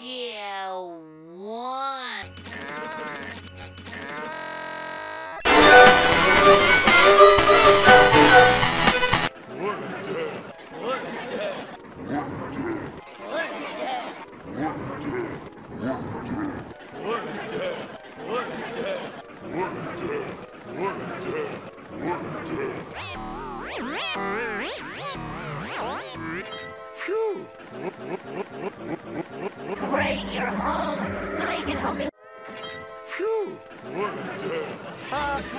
Yeah, one.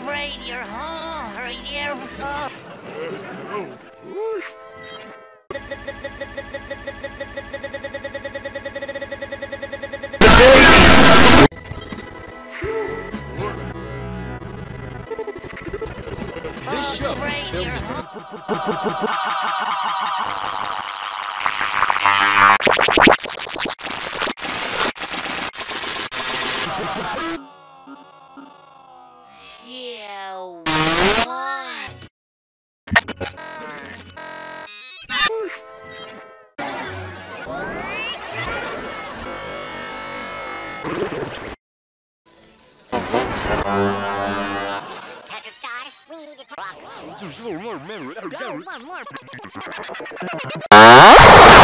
Break your home. Hurry there. Oh. This show is filmed in. Yeah, one. Talk.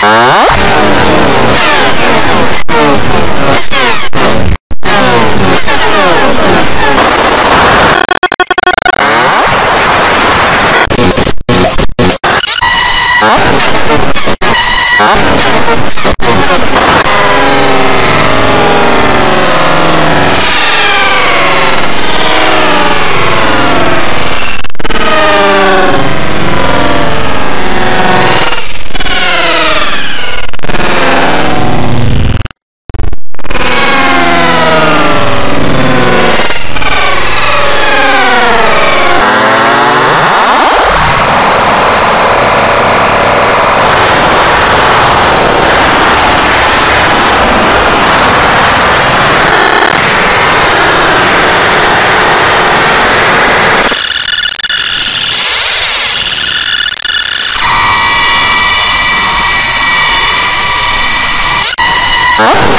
Huh? Huh?